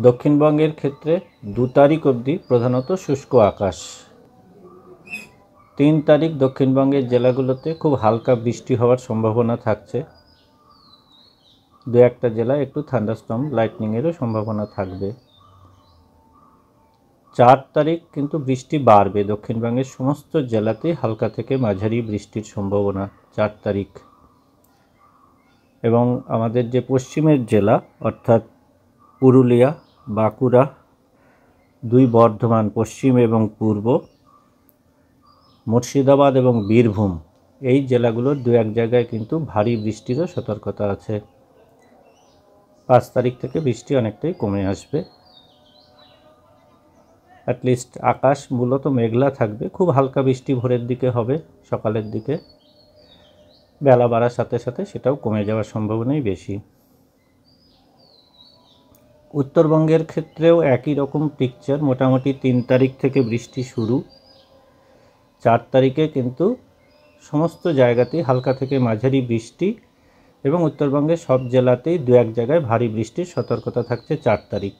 দক্ষিণবঙ্গের ক্ষেত্রে দু তারিখ অবধি প্রধানত শুষ্ক আকাশ। তিন তারিখ দক্ষিণবঙ্গের জেলাগুলোতে খুব হালকা বৃষ্টি হওয়ার সম্ভাবনা থাকছে। দু একটা জেলায় একটু থান্ডারস্টর্ম, লাইটনিংয়েরও সম্ভাবনা থাকবে। চার তারিখ কিন্তু বৃষ্টি বাড়বে। দক্ষিণবঙ্গের সমস্ত জেলাতেই হালকা থেকে মাঝারি বৃষ্টির সম্ভাবনা চার তারিখ। এবং আমাদের যে পশ্চিমের জেলা, অর্থাৎ পুরুলিয়া বাঁকুড়া, দুই বর্ধমান, পশ্চিম এবং পূর্ব, মুর্শিদাবাদ এবং বীরভূম। এই জেলাগুলোর দু এক জায়গায় কিন্তু ভারী বৃষ্টিরও সতর্কতা আছে। পাঁচ তারিখ থেকে বৃষ্টি অনেকটাই কমে আসবে। অ্যাটলিস্ট আকাশ মূলত মেঘলা থাকবে, খুব হালকা বৃষ্টি ভোরের দিকে হবে, সকালের দিকে। বেলা বাড়ার সাথে সাথে সেটাও কমে যাওয়ার সম্ভাবনাই বেশি। উত্তরবঙ্গের ক্ষেত্রেও একই রকম পিকচার মোটামুটি তিন তারিখ থেকে বৃষ্টি শুরু। চার তারিখে কিন্তু সমস্ত জায়গাতেই হালকা থেকে মাঝারি বৃষ্টি এবং উত্তরবঙ্গের সব জেলাতেই দু এক জায়গায় ভারী বৃষ্টির সতর্কতা থাকছে চার তারিখ।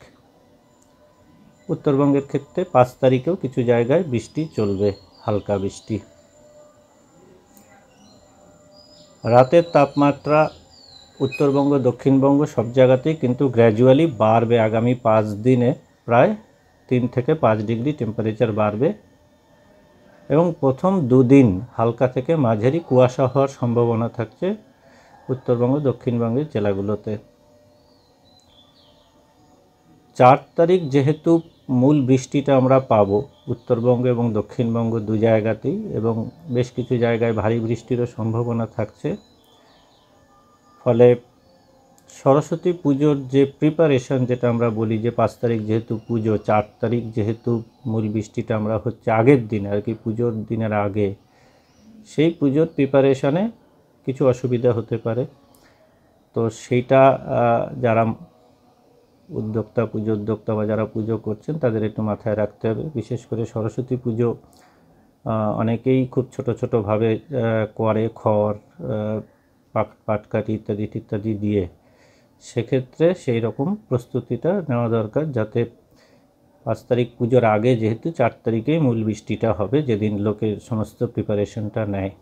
উত্তরবঙ্গের ক্ষেত্রে পাঁচ তারিখেও কিছু জায়গায় বৃষ্টি চলবে, হালকা বৃষ্টি। রাতের তাপমাত্রা উত্তরবঙ্গ, দক্ষিণবঙ্গ সব জায়গাতেই কিন্তু গ্র্যাজুয়ালি বাড়বে আগামী পাঁচ দিনে, প্রায় তিন থেকে পাঁচ ডিগ্রি টেম্পারেচার বাড়বে। এবং প্রথম দুদিন হালকা থেকে মাঝারি কুয়াশা হওয়ার সম্ভাবনা থাকছে উত্তরবঙ্গ, দক্ষিণবঙ্গের জেলাগুলোতে। চার তারিখ যেহেতু মূল বৃষ্টিটা আমরা পাব উত্তরবঙ্গ এবং দক্ষিণবঙ্গ দু জায়গাতেই এবং বেশ কিছু জায়গায় ভারী বৃষ্টিরও সম্ভাবনা থাকছে। ফলে সরস্বতী পুজোর যে প্রিপারেশন যেটা আমরা বলি যে পাঁচ তারিখ যেহেতু পুজো, চার তারিখ যেহেতু মূল বৃষ্টিটা আমরা হচ্ছে আগের দিন আর কি, পুজোর দিনের আগে, সেই পুজোর প্রিপারেশনে কিছু অসুবিধা হতে পারে। তো সেইটা যারা উদ্যোক্তা, পুজো উদ্যোক্তা বা যারা পুজো করছেন তাদের একটু মাথায় রাখতে হবে। বিশেষ করে সরস্বতী পুজো অনেকেই খুব ছোট ছোটোভাবে করে খড় পাটকাঠি ইত্যাদি ইত্যাদি দিয়ে সেক্ষেত্রে সেই রকম প্রস্তুতিটা নেওয়া দরকার যাতে পাঁচ তারিখ পুজোর আগে যেহেতু চার তারিখেই মূল বৃষ্টিটা হবে, যেদিন লোকের সমস্ত প্রিপারেশনটা নেয়।